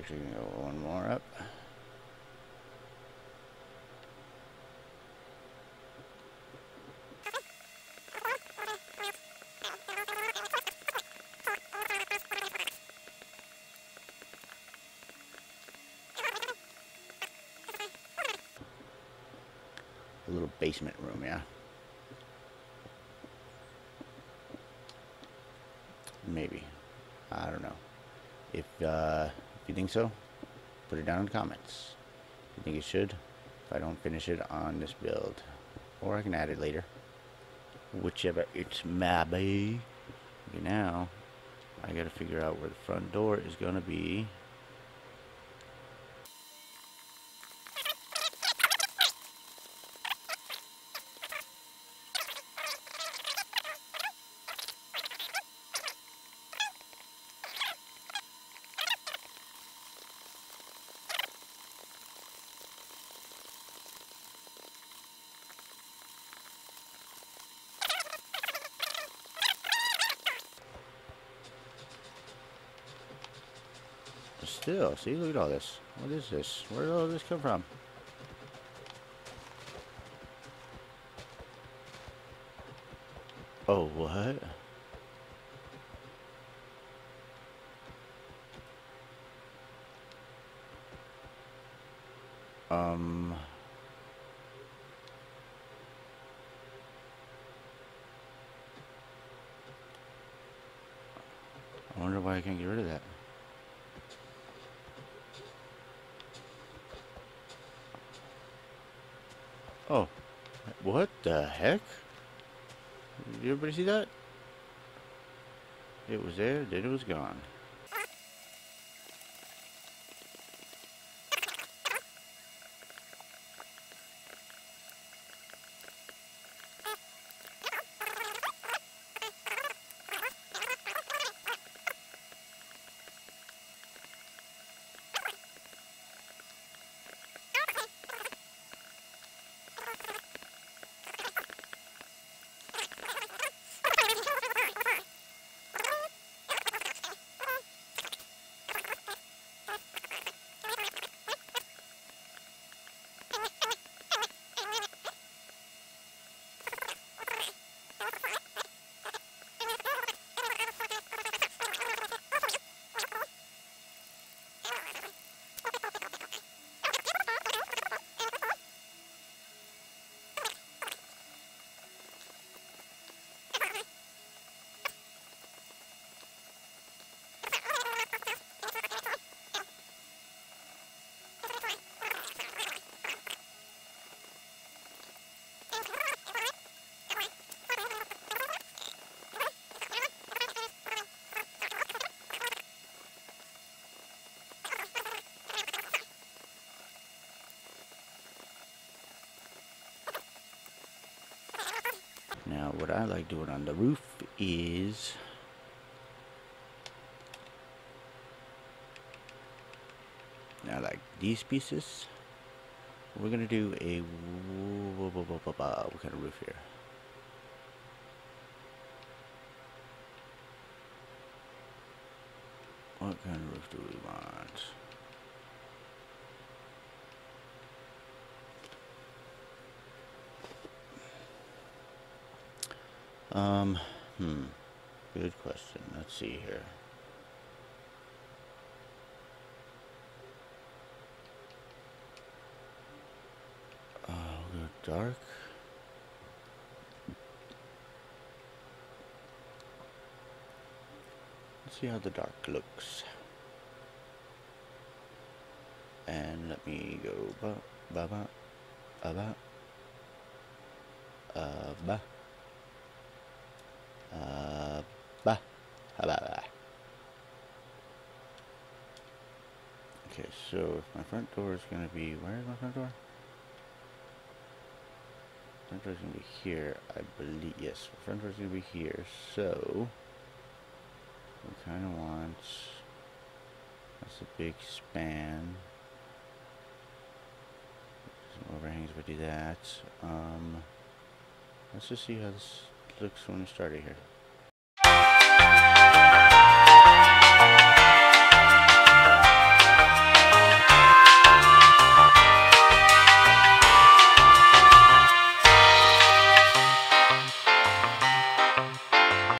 actually go one more up. A little basement room, yeah. Maybe. I don't know. If, uh, you think so, put it down in the comments. You think it should, if I don't finish it on this build. Or I can add it later. Whichever it's maybe. Okay, now, I gotta figure out where the front door is gonna be. Still, see, look at all this. What is this? Where did all this come from? Oh, what? Um... I wonder why I can't get rid of that. Oh, what the heck? Did everybody see that? It was there, then it was gone. Now, what I like doing on the roof is now like these pieces. We're gonna do a what kind of roof here? What kind of roof do we want? Um, hmm. Good question. Let's see here. Uh, we'll go dark. Let's see how the dark looks. And let me go ba ba ba ba ba uh, ba. Uh, bah. Okay, so my front door is going to be, where is my front door? Front door is going to be here, I believe, yes, my front door is going to be here, so, we kind of want, that's a big span, some overhangs I do that, um, let's just see how this looks when we started here.